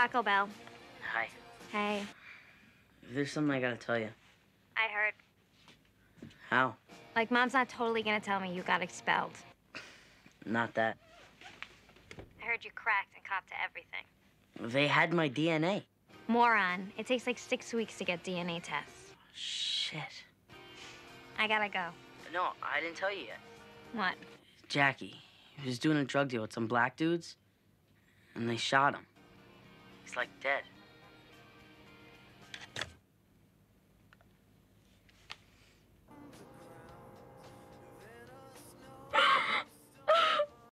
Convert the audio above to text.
Taco Bell. Hi. Hey, There's something I gotta tell you. I heard. How? Like, Mom's not totally gonna tell me you got expelled. Not that. I heard you cracked and copped to everything. They had my DNA. Moron. It takes like six weeks to get DNA tests. Shit. I gotta go. No, I didn't tell you yet. What? Jackie. He was doing a drug deal with some black dudes, and they shot him. He's like dead.